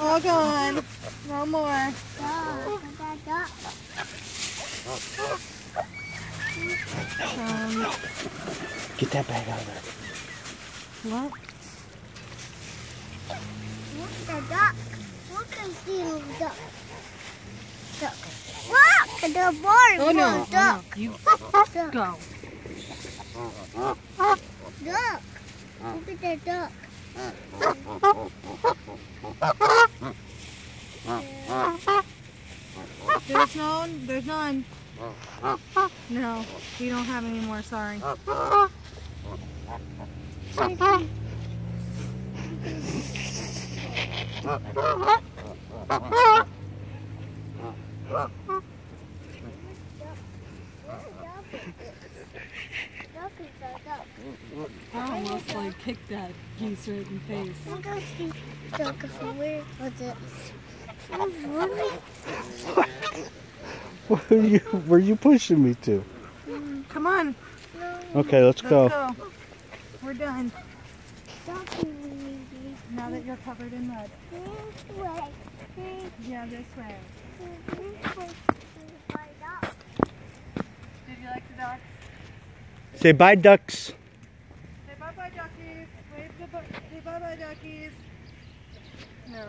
All gone. No more. Um, Get that bag out of there. what? Look the duck. Look at the duck. Duck. Look at the board. Oh no. Duck. Oh, no. You Duck. go. Duck. Look at the duck. There's none. There's none. No, we don't have any more. Sorry. I almost like kicked that geese right in the face. Look at the duck. Where was it? Where are you, where are you pushing me to? Come on. Okay, let's Let's go. go. We're done. Now that you're covered in mud. This way. Yeah, this way. This way. Did you like the ducks? Say bye, ducks. Say bye bye duckies. Wave goodbye. Say bye bye duckies. No.